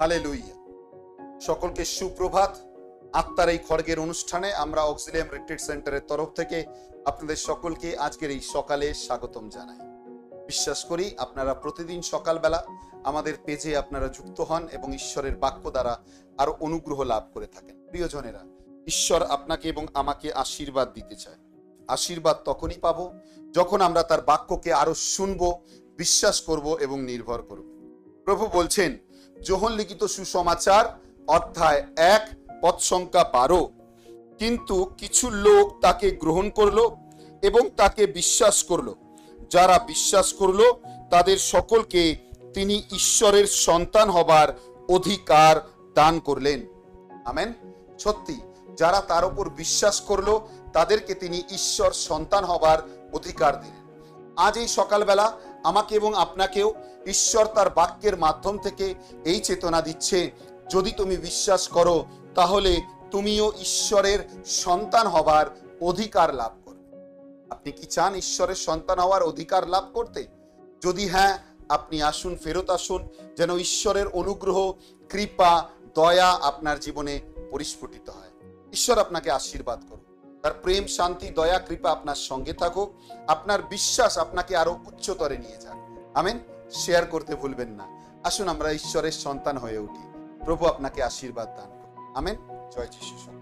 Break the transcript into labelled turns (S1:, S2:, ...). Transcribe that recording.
S1: হালে সকলকে সুপ্রভাত। আত্মার এই খড়গের অনুষ্ঠানে আমরা অক্সিলিয়াম রিট্রিট সেন্টারের তরফ থেকে আপনাদের সকলকে আজকের এই সকালে স্বাগতম জানাই। বিশ্বাস করি আপনারা প্রতিদিন সকালবেলা আমাদের পেজে আপনারা যুক্ত হন এবং ঈশ্বরের বাক্য দ্বারা আরও অনুগ্রহ লাভ করে থাকেন। প্রিয়জনেরা, ঈশ্বর আপনাকে এবং আমাকে আশীর্বাদ দিতে চায়। আশীর্বাদ তখনই পাব যখন আমরা তার বাক্যকে আরও শুনব, বিশ্বাস করব এবং নির্ভর করব। প্রভু বলছেন যোহন লিখিত সুসমাচার, অধ্যায় এক পদ সংখ্যা বারো। কিন্তু কিছু লোক তাকে গ্রহণ করল এবং তাকে বিশ্বাস করল। যারা বিশ্বাস করল, তাদের সকলকে তিনি ঈশ্বরের সন্তান হবার অধিকার দান করলেন। আমেন। সত্যি, যারা তার উপর বিশ্বাস করল, তাদেরকে তিনি ঈশ্বর সন্তান হবার অধিকার দিলেন। আজ এই সকালবেলা আমাকে এবং আপনাকেও ঈশ্বর তার বাক্যের মাধ্যম থেকে এই চেতনা দিচ্ছে। যদি তুমি বিশ্বাস করো, তাহলে তুমিও ঈশ্বরের সন্তান হবার অধিকার লাভ করবে। আপনি কি চান ঈশ্বরের সন্তান হওয়ার অধিকার লাভ করতে? যদি হ্যাঁ আপনি আসুন, ফেরত আসুন, যেন ঈশ্বরের অনুগ্রহ, কৃপা, দয়া আপনার জীবনে পরিস্ফুটিত হয়। ঈশ্বর আপনাকে আশীর্বাদ করুন তার প্রেম, শান্তি, দয়া, কৃপা আপনার সঙ্গে থাকুক। আপনার বিশ্বাস আপনাকে আরও উচ্চতরে নিয়ে যাক। আমেন। শেয়ার করতে ভুলবেন না। আসুন আমরা ঈশ্বরের সন্তান হয়ে উঠি। প্রভু আপনাকে আশীর্বাদ দান করুন। আমেন। জয় যিশু।